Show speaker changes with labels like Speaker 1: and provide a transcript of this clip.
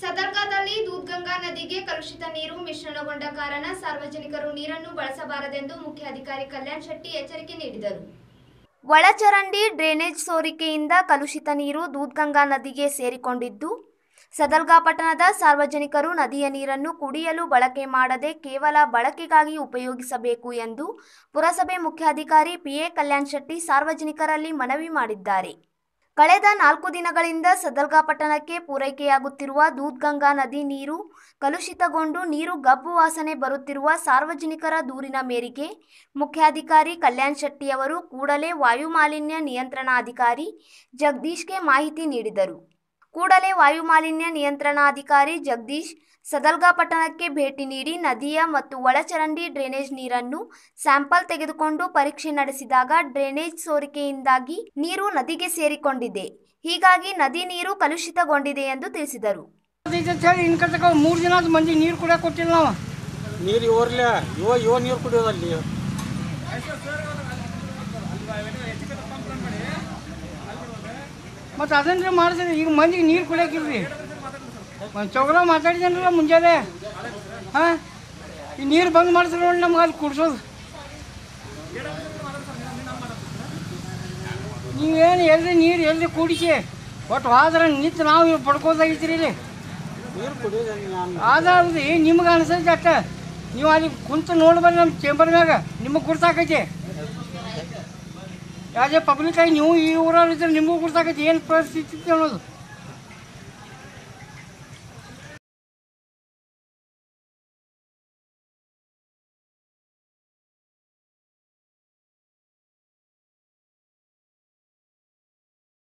Speaker 1: ಸದರ್ಗಾದಲ್ಲಿ ದೂದ್ಗಂಗಾ ನದಿಗೆ ಕಲುಷಿತ ನೀರು ಮಿಶ್ರಣಗೊಂಡ ಕಾರಣ ಸಾರ್ವಜನಿಕರು ನೀರನ್ನು ಬಳಸಬಾರದೆಂದು ಮುಖ್ಯಾಧಿಕಾರಿ ಕಲ್ಯಾಣ್ ಶೆಟ್ಟಿ ಎಚ್ಚರಿಕೆ ನೀಡಿದರು. ಒಳಚರಂಡಿ ಡ್ರೇನೇಜ್ ಸೋರಿಕೆಯಿಂದ ಕಲುಷಿತ ನೀರು ದೂದ್ಗಂಗಾ ನದಿಗೆ ಸೇರಿಕೊಂಡಿದ್ದು ಸದಲ್ಗಾ ಪಟ್ಟಣದ ಸಾರ್ವಜನಿಕರು ನದಿಯ ನೀರನ್ನು ಕುಡಿಯಲು ಬಳಕೆ ಮಾಡದೆ ಕೇವಲ ಬಳಕೆಗಾಗಿ ಉಪಯೋಗಿಸಬೇಕು ಎಂದು ಪುರಸಭೆ ಮುಖ್ಯಾಧಿಕಾರಿ ಪಿಎ ಕಲ್ಯಾಣ್ ಶೆಟ್ಟಿ ಸಾರ್ವಜನಿಕರಲ್ಲಿ ಮನವಿ ಮಾಡಿದ್ದಾರೆ. ಕಳೆದ ನಾಲ್ಕು ದಿನಗಳಿಂದ ಸದಲ್ಗಾ ಪಟ್ಟಣಕ್ಕೆ ಪೂರೈಕೆಯಾಗುತ್ತಿರುವ ದೂದ್ಗಂಗಾ ನದಿ ನೀರು ಕಲುಷಿತಗೊಂಡು ನೀರು ಗಬ್ಬು ವಾಸನೆ ಬರುತ್ತಿರುವ ಸಾರ್ವಜನಿಕರ ದೂರಿನ ಮೇರೆಗೆ ಮುಖ್ಯಾಧಿಕಾರಿ ಕಲ್ಯಾಣ್ ಶೆಟ್ಟಿಯವರು ಕೂಡಲೇ ವಾಯುಮಾಲಿನ್ಯ ನಿಯಂತ್ರಣಾಧಿಕಾರಿ ಜಗದೀಶ್ಗೆ ಮಾಹಿತಿ ನೀಡಿದರು. ಕೂಡಲೇ ವಾಯುಮಾಲಿನ್ಯ ನಿಯಂತ್ರಣಾಧಿಕಾರಿ ಜಗದೀಶ್ ಸದಲ್ಗಾ ಪಟ್ಟಣಕ್ಕೆ ಭೇಟಿ ನೀಡಿ ನದಿಯ ಮತ್ತು ಒಳಚರಂಡಿ ಡ್ರೈನೇಜ್ ನೀರನ್ನು ಸ್ಯಾಂಪಲ್ ತೆಗೆದುಕೊಂಡು ಪರೀಕ್ಷೆ ನಡೆಸಿದಾಗ ಡ್ರೈನೇಜ್ ಸೋರಿಕೆಯಿಂದಾಗಿ ನೀರು ನದಿಗೆ ಸೇರಿಕೊಂಡಿದೆ. ಹೀಗಾಗಿ ನದಿ ನೀರು ಕಲುಷಿತಗೊಂಡಿದೆ ಎಂದು ತಿಳಿಸಿದರು.
Speaker 2: ಮೂರು ದಿನ ಮಂದಿ ನೀರು ಕೂಡ ಕೊಟ್ಟಿಲ್ಲ ನಾವು.
Speaker 3: ನೀರು ಇವ್ರಲ್ಲ ಇವ ಇವ ನೀರು ಕುಡಿಯೋದಲ್ಲಿ
Speaker 2: ಮತ್ತು ಅದನ್ನೇ ಮಾಡಿಸಿದ್ರಿ. ಈಗ ಮಂದಿಗೆ ನೀರು ಕುಡಿಯೋಕಿಲ್ರಿ ಒಂದು ಚೌರ ಮಾತಾಡಿದೇನಲ್ಲ ಮುಂಜಾನೆ? ಹಾಂ? ಈ ನೀರು ಬಂದ್ ಮಾಡಿಸ್ರಿ ನೋಡಿ ನಮ್ಗೆ ಅಲ್ಲಿ ಕುಡ್ಸೋದು. ನೀವೇನು ಎಲ್ರಿ ನೀರು ಎಲ್ರಿ ಕುಡಿಸಿ? ಒಟ್ಟು ಆದ್ರೆ ನಿಂತು ನಾವು ಇವ್ರು ಪಡ್ಕೋದಾಗಿತ್ರಿ ಇಲ್ಲಿ. ಆದ್ರಿ ನಿಮ್ಗೆ ಅನ್ಸೈತೆ ಅಷ್ಟ ನೀವು ಅಲ್ಲಿ ಕುಂತು ನೋಡ್ಬಾರ್ದು ನಮ್ಮ ಚೇಂಬರ್ ಮ್ಯಾಗ. ನಿಮಗೆ ಗುರ್ತಾಕೈತಿ ಯಾವುದೇ ಪಬ್ಲಿಕ್ ಆಗಿ ನೀವು ಈ ಊರಲ್ಲಿ ಇದ್ರೆ ನಿಮಗೂ ಗುರ್ತಾಕೈತಿ ಏನು ಪರಿಸ್ಥಿತಿ ಅನ್ನೋದು.